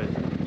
it.